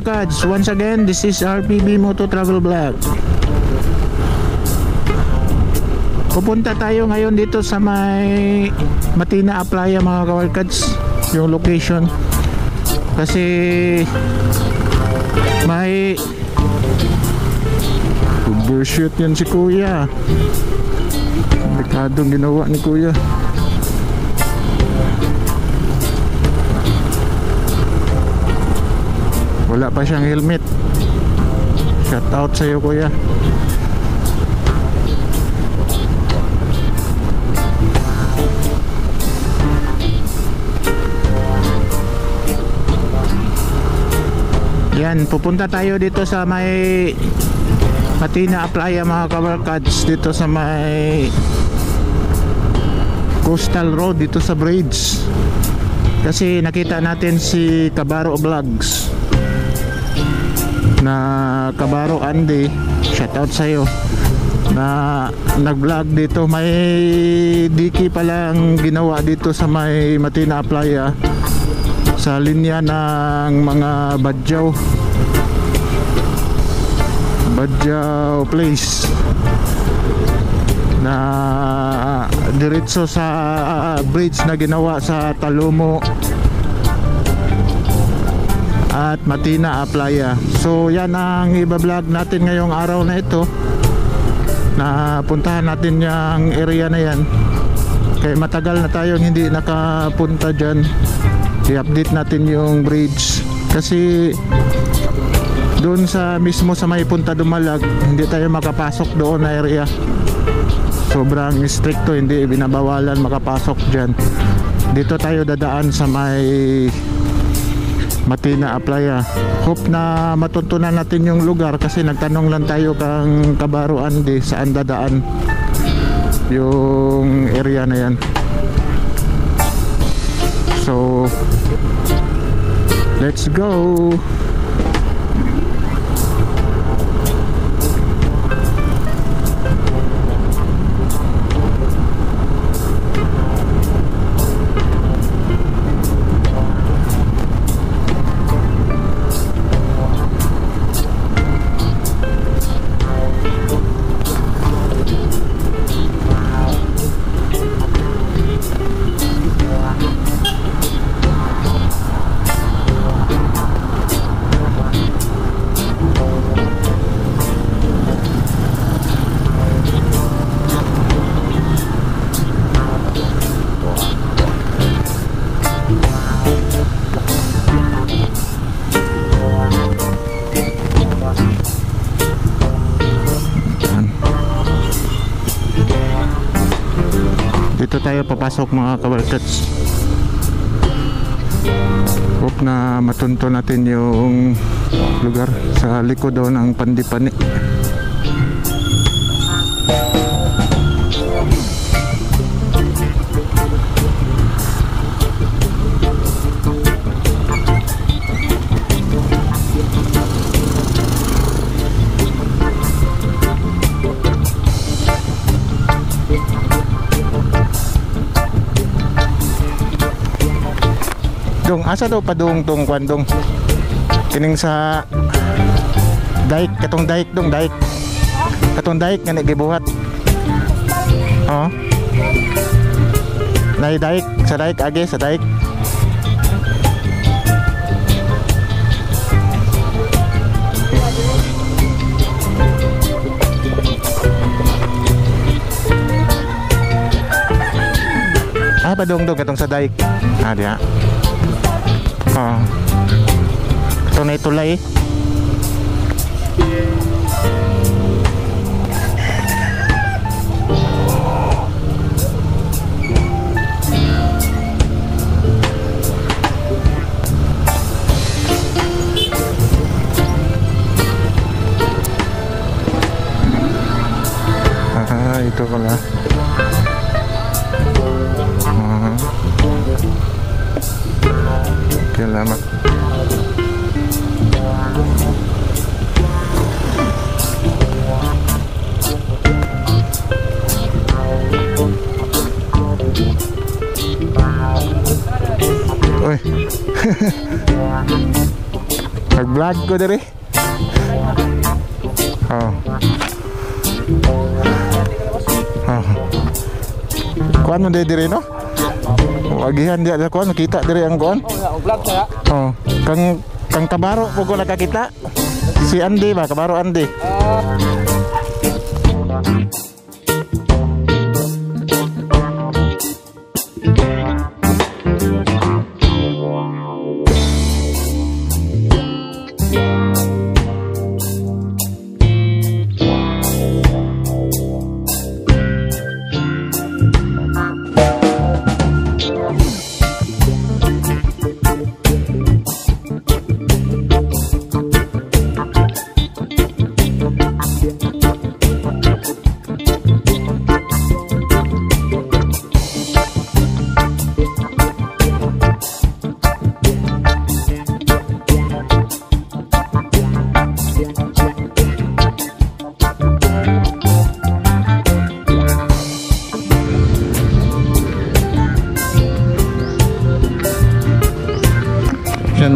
kawarkads. Once again, this is RPB Moto Travel Vlog. Pupunta tayo ngayon dito sa may Matina Aplaya mga kawarkads. Yung location. Kasi may overshoot yan si kuya. Delikadong ginawa ni kuya. Wala pa siyang helmet. Shout out sa iyo kuya. Yan, pupunta tayo dito sa may Matina Aplaya mga kabarkads dito sa may Coastal Road dito sa bridge kasi nakita natin si Kabaro Vlogs na Kabaro Andy shoutout sa'yo. Na nag-vlog dito. May diki palang ginawa dito sa may Matina Aplaya sa linya ng mga badyaw. Badyaw place. Na diretso sa bridge na ginawa sa Talomo at Matina Aplaya. So yan ang iba-vlog natin ngayong araw na ito. Na puntahan natin yung area na yan. Kaya matagal na tayong hindi nakapunta dyan. I-update natin yung bridge. Kasi doon sa mismo sa may punta dumalag hindi tayo makapasok doon na area. Sobrang stricto hindi binabawalan makapasok dyan. Dito tayo dadaan sa may Matina Aplaya hope na matutunan natin yung lugar kasi nagtanong lang tayo kang Kabaro Andy saan dadaan yung area na yan. So let's go tayo papasok mga kabarkats hope na matunto natin yung lugar sa likod daw ng pandipani Dong, asa daw pa dong tong kwandong? Kining sa daik, katong daik dong, daik. Katong daik nga nagibuhat. Oh. Nay daik, sa daik age, sa daik. Ah, pa dong dong katong sa daik. Ah, diya. Oh. Ito na itulay. Ah, ito pala. Salamat. Uy. Nag-vlog ko diri. Oh. Oh. Kuan mo diri no? Agihan dia sa kuan nakita diri ang kuan. Oh, vlog saya. Oh, kang kang kabaro po ko nakakita. Si Andy ba, kabaro Andy. Yan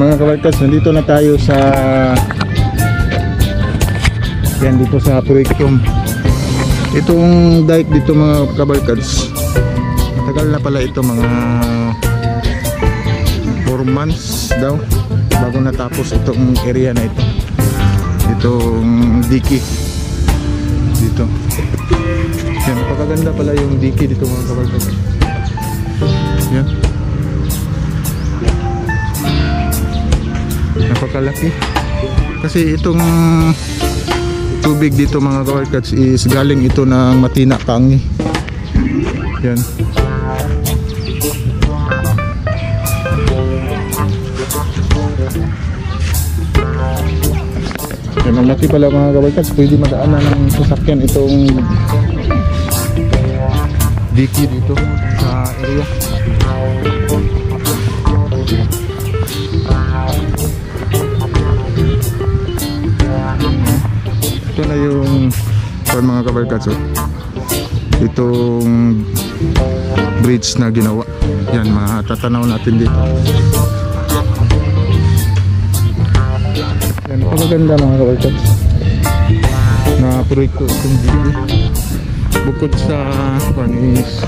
mga kabarkads, nandito na tayo sa Yan dito sa Purictum. Itong dike dito mga kabarkads. Matagal na pala ito mga 4 months daw bago natapos itong area na ito. Itong diki dito. Yan, napakaganda pala yung diki dito mga kabarkads. Yan. Napakalaki. Kasi itong tubig dito mga kawarkats is galing ito ng Matina Kangi. Yan. Yan ang laki pala mga kawarkats pwede madaanan ng sasakyan itong diki dito sa area ito na yung para mga kabarkats oh. itong bridge na ginawa. Yan matatanaw natin dito. Yan napakaganda mga kabarkats na proyekto itong dito bukod sa panis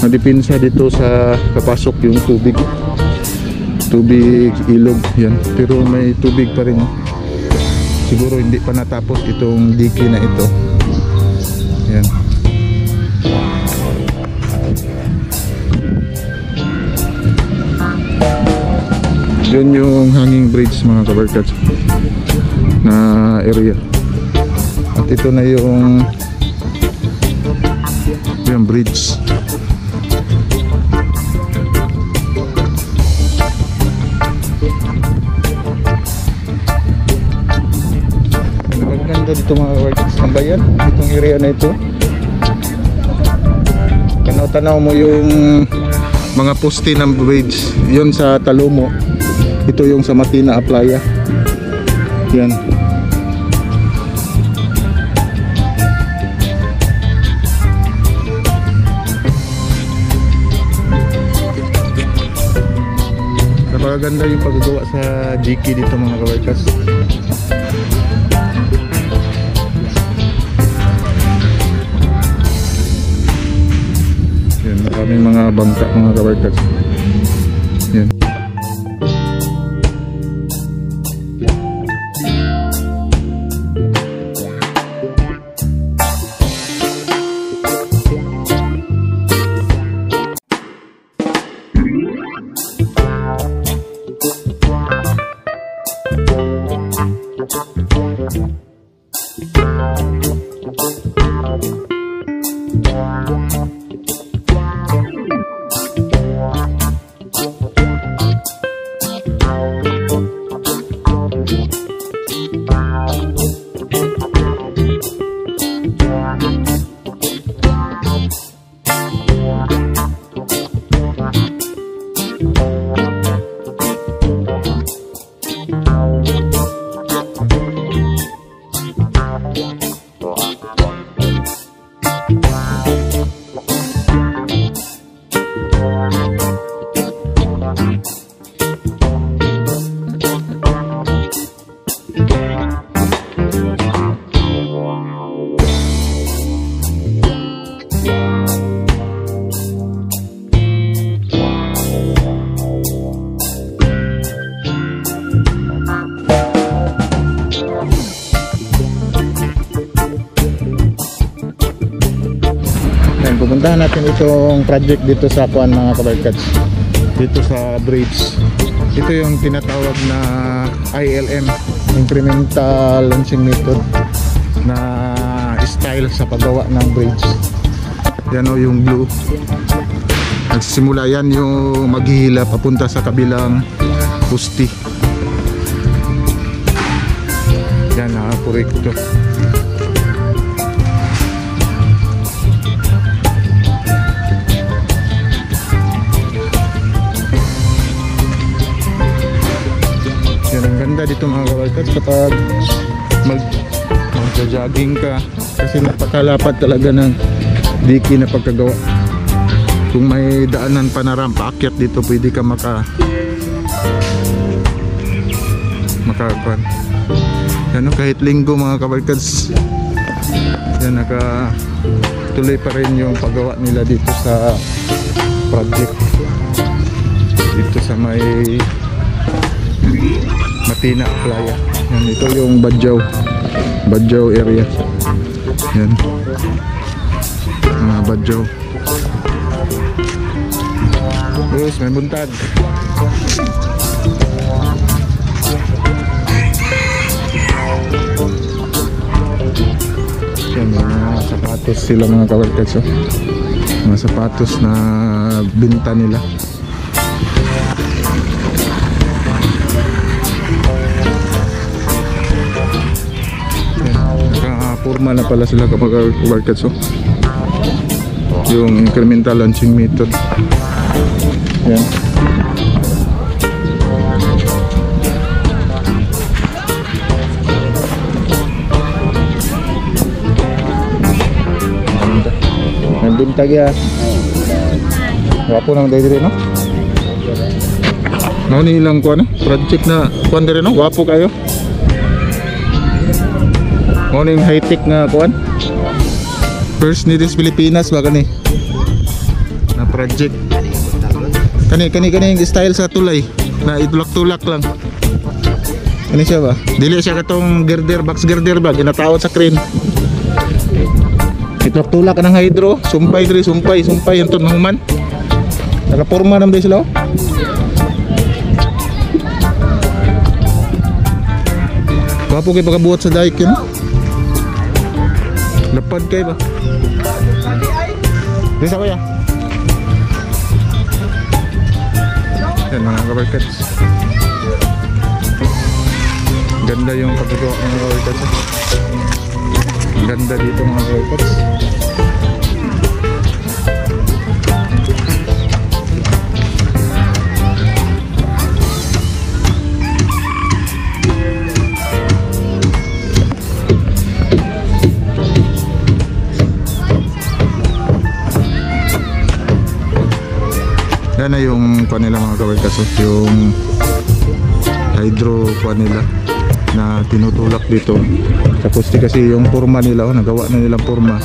nadipinsa dito sa kapasok yung tubig. Tubig ilog yan. Pero may tubig pa rin siguro hindi pa natapos itong diki na ito. Yan yun yung hanging bridge mga kabarkats na area. At ito na yung yung bridge dito mga workers ng bayan, itong area na ito. Tanaw-tanaw mo yung mga poste ng bridge, yun sa Talomo. Ito yung sa Matina Aplaya. Yan. Napakaganda yung paggagawa sa GK dito mga kabarkas. Maraming mga bangka mga kabarkas. Puntahan natin itong project dito sa kuan mga kabarkads. Dito sa bridge ito yung tinatawag na ILM incremental launching method na style sa paggawa ng bridge yan o yung blue. Nagsisimula yan yung maghihila papunta sa kabilang pusti. Yan nakapurekto yan dito mga kabarkads kapag mag magja-jogging ka. Kasi napakalapad talaga ng diki na pagkagawa. Kung may daanan pa na ramp paakyat dito pwede ka maka makakuan yan o kahit linggo mga kabarkads yan naka tuloy pa rin yung paggawa nila dito sa project. Dito sa may Matina Playa. Yan ito yung Badjaw Badjaw area. Yan. Mga Badjaw Terus may buntag. Yan mga sapatos sila mga kawarkats oh. mga sapatos na binta nila Nakapurma na pala sila kapag kawarkats oh. yung incremental launching method yan buntag ya. Wapo nang dahil no? No, ni ilang kuan, project na kuan rin, no? Wapo kayo. Morning high-tech nga kuan. First ni this Pilipinas ba kani? Na project. Kani kani kani yung style sa tulay na itulak-tulak lang. Kani siya ba? Dili siya katong girder box girder ba ginataot sa crane. Itulak-tulak ng hydro, sumpay diri, sumpay, sumpay yung tunong man. Nakaporma naman din sila oh. Wapo kayo pagkabuhat sa daik yun. Lapad kayo ba? Dito kuya. Yan mga kabarkats. Ganda yung pagkagawa ng kabarkats. Ganda dito mga kabarkats. Yan na yung kuha nila mga kabarkats. oh, Yung hydro kuha na tinutulak dito. Tapos di kasi yung forma nila, oh, nagawa na nilang forma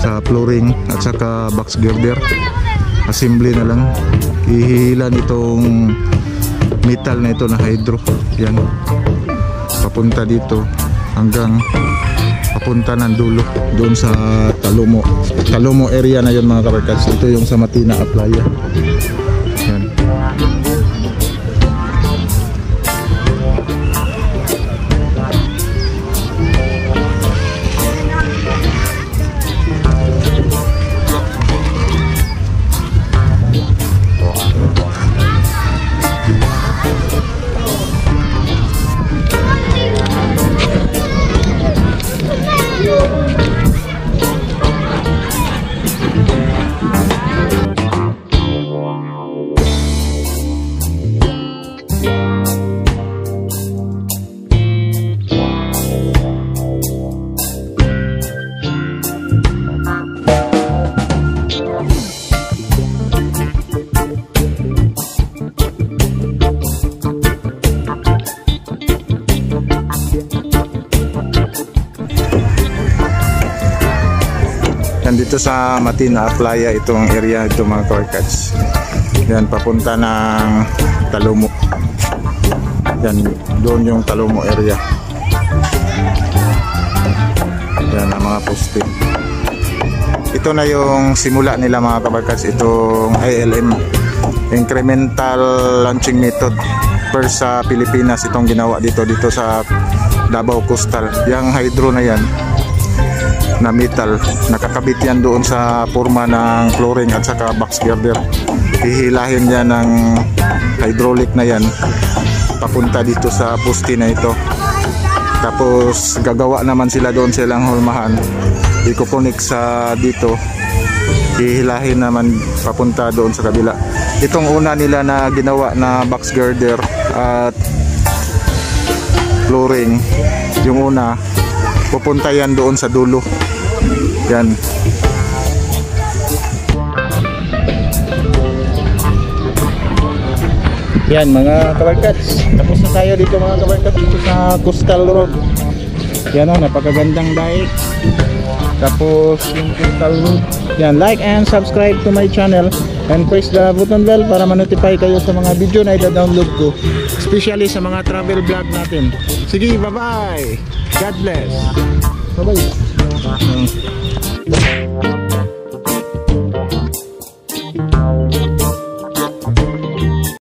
sa flooring at saka box girder. Assembly na lang. Ihihilan itong metal na ito na hydro. Yan. Papunta dito hanggang papunta ng dulo doon sa Talumo. Talumo area na yon mga kabarkats. Ito yung sa Matina Aplaya. Yan dito sa Matina Playa itong area ito mga kawarkats. Yan papunta ng Talumo. Yan doon yung Talumo area. Yan ang mga poste. Ito na yung simula nila mga kabarkas itong ILM incremental launching method first sa Pilipinas itong ginawa dito dito sa Davao Coastal yung hydro na yan na metal. Nakakabit yan doon sa forma ng flooring at saka box girder. Hihilahin niya ng hydraulic na yan papunta dito sa poste na ito. Tapos gagawa naman sila doon silang hulmahan ikukunik sa dito. Hihilahin naman papunta doon sa kabila. Itong una nila na ginawa na box girder at flooring yung una pupunta yan doon sa dulo. Yan. Yan mga kabarkats. Tapos na tayo dito mga kabarkats dito sa coastal road. Yan o napakagandang dike tapos yung coastal road. Yan like and subscribe to my channel. And press the button bell para ma-notify kayo sa mga video na ida-download ko. Especially sa mga travel vlog natin. Sige bye bye God bless. bye bye